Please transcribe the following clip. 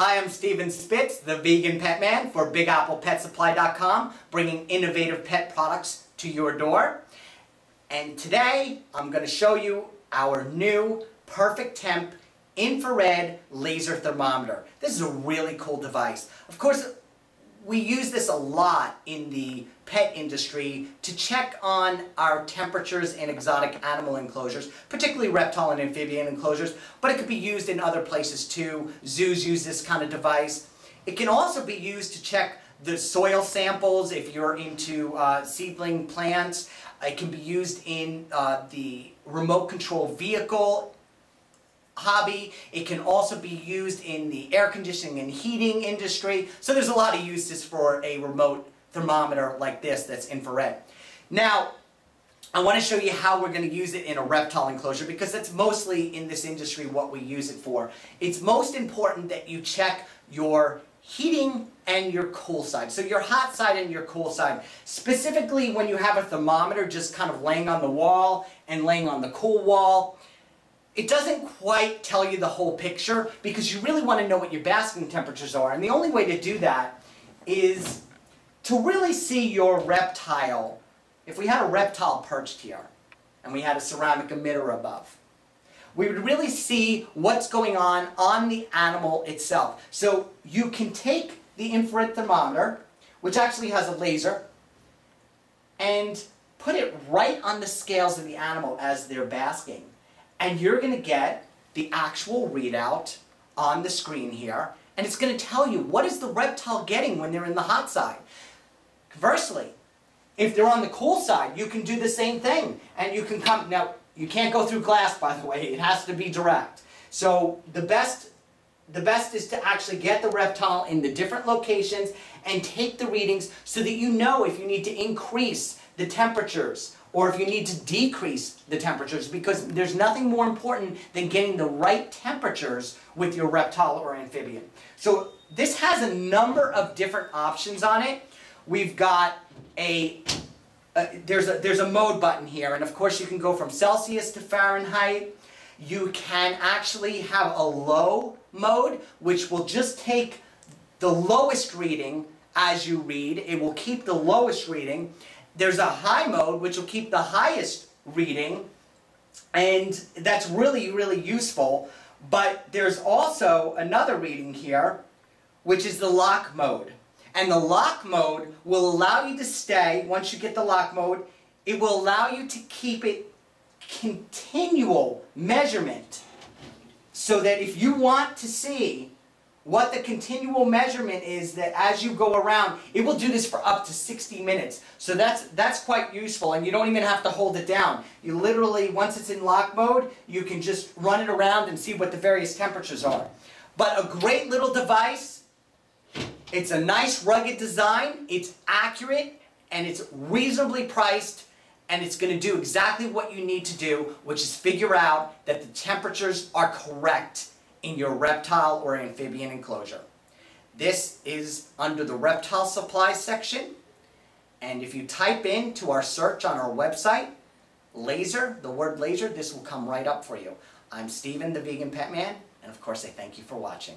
Hi, I'm Steven Spitz, the vegan pet man for BigApplePetSupply.com, bringing innovative pet products to your door. And today, I'm going to show you our new Perfect Temp infrared laser thermometer. This is a really cool device. Of course, we use this a lot in the pet industry to check on our temperatures in exotic animal enclosures, particularly reptile and amphibian enclosures, but it could be used in other places too. Zoos use this kind of device. It can also be used to check the soil samples if you're into uh, seedling plants. It can be used in uh, the remote control vehicle hobby. It can also be used in the air conditioning and heating industry. So there's a lot of uses for a remote thermometer like this that's infrared. Now, I want to show you how we're going to use it in a reptile enclosure because that's mostly in this industry what we use it for. It's most important that you check your heating and your cool side. So your hot side and your cool side. Specifically when you have a thermometer just kind of laying on the wall and laying on the cool wall, it doesn't quite tell you the whole picture because you really want to know what your basking temperatures are. And the only way to do that is to really see your reptile. If we had a reptile perched here and we had a ceramic emitter above, we would really see what's going on on the animal itself. So you can take the infrared thermometer, which actually has a laser, and put it right on the scales of the animal as they're basking and you're going to get the actual readout on the screen here, and it's going to tell you what is the reptile getting when they're in the hot side. Conversely, if they're on the cool side, you can do the same thing, and you can come, now, you can't go through glass, by the way, it has to be direct. So the best, the best is to actually get the reptile in the different locations and take the readings so that you know if you need to increase the temperatures or if you need to decrease the temperatures because there's nothing more important than getting the right temperatures with your reptile or amphibian. So this has a number of different options on it. We've got a, uh, there's, a, there's a mode button here and of course you can go from Celsius to Fahrenheit. You can actually have a low mode which will just take the lowest reading as you read. It will keep the lowest reading there's a high mode, which will keep the highest reading, and that's really, really useful. But there's also another reading here, which is the lock mode. And the lock mode will allow you to stay, once you get the lock mode, it will allow you to keep it continual measurement. So that if you want to see what the continual measurement is that as you go around, it will do this for up to 60 minutes. So that's, that's quite useful and you don't even have to hold it down. You literally, once it's in lock mode, you can just run it around and see what the various temperatures are. But a great little device, it's a nice rugged design, it's accurate, and it's reasonably priced, and it's going to do exactly what you need to do, which is figure out that the temperatures are correct in your reptile or amphibian enclosure. This is under the reptile supply section. And if you type in to our search on our website, laser, the word laser, this will come right up for you. I'm Steven, the Vegan Pet Man, and of course I thank you for watching.